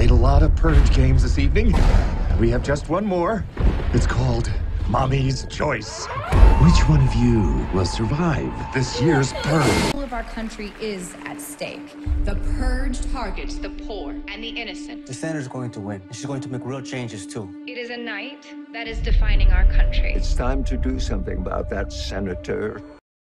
played a lot of Purge games this evening. We have just one more. It's called Mommy's Choice. Which one of you will survive this year's Purge? All of our country is at stake. The purge targets the poor and the innocent. The senator's going to win, and she's going to make real changes too. It is a night that is defining our country. It's time to do something about that senator.